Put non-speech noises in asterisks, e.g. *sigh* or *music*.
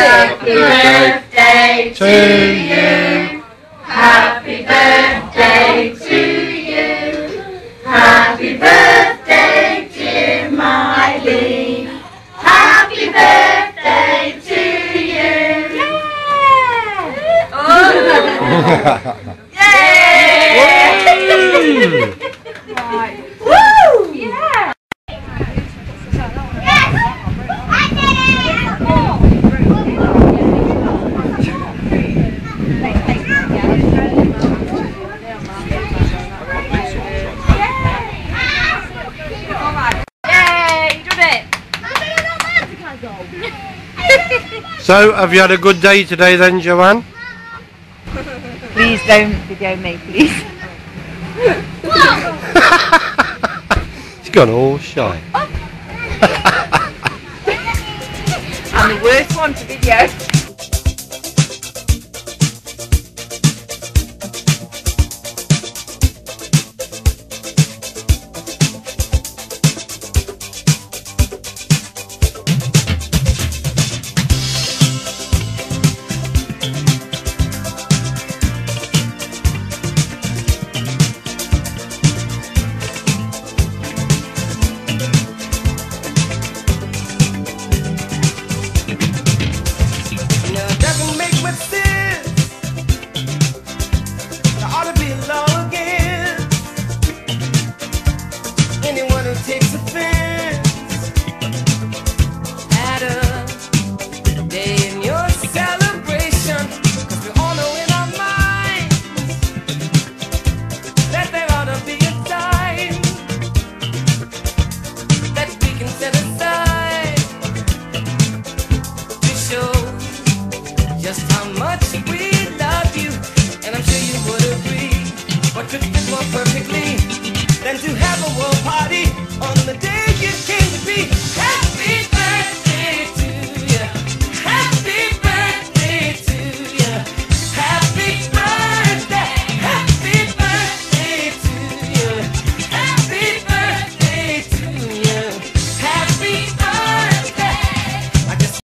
Happy birthday to you. Happy birthday to you. Happy birthday, dear Miley. Happy birthday to you. *laughs* Woo! *laughs* Yeah. Yay! You did it! So, have you had a good day today then, Joanne? *laughs* Please don't video me, please. *laughs* She's gone all shy. *laughs* I'm the worst one to video. Anyone a takes